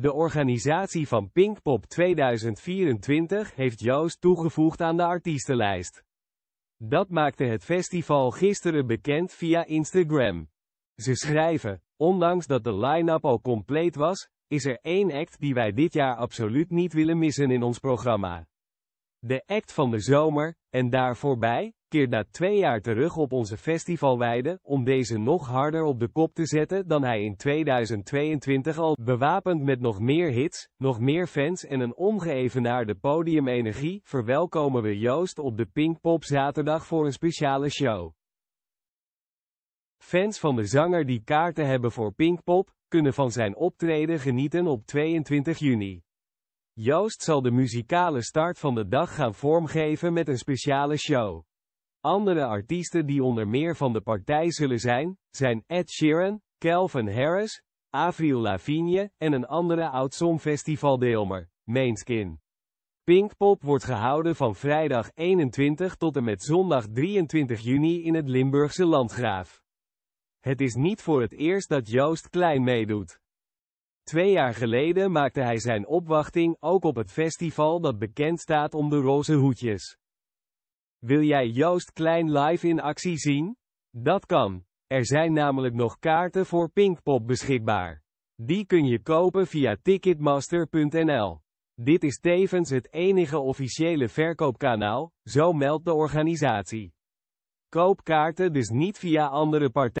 De organisatie van Pinkpop 2024 heeft Joost toegevoegd aan de artiestenlijst. Dat maakte het festival gisteren bekend via Instagram. Ze schrijven, ondanks dat de line-up al compleet was, is er één act die wij dit jaar absoluut niet willen missen in ons programma. De act van de zomer, en daar voorbij, keert na twee jaar terug op onze festivalweide, om deze nog harder op de kop te zetten dan hij in 2022 al, bewapend met nog meer hits, nog meer fans en een ongeëvenaarde podiumenergie, verwelkomen we Joost op de Pinkpop zaterdag voor een speciale show. Fans van de zanger die kaarten hebben voor Pinkpop, kunnen van zijn optreden genieten op 22 juni. Joost zal de muzikale start van de dag gaan vormgeven met een speciale show. Andere artiesten die onder meer van de partij zullen zijn, zijn Ed Sheeran, Calvin Harris, Avril Lavigne en een andere oud-songfestivaldeelmer, Mainskin. Pinkpop wordt gehouden van vrijdag 21 tot en met zondag 23 juni in het Limburgse Landgraaf. Het is niet voor het eerst dat Joost Klein meedoet. Twee jaar geleden maakte hij zijn opwachting ook op het festival dat bekend staat om de roze hoedjes. Wil jij Joost Klein live in actie zien? Dat kan. Er zijn namelijk nog kaarten voor Pinkpop beschikbaar. Die kun je kopen via ticketmaster.nl. Dit is tevens het enige officiële verkoopkanaal, zo meldt de organisatie. Koop kaarten dus niet via andere partijen.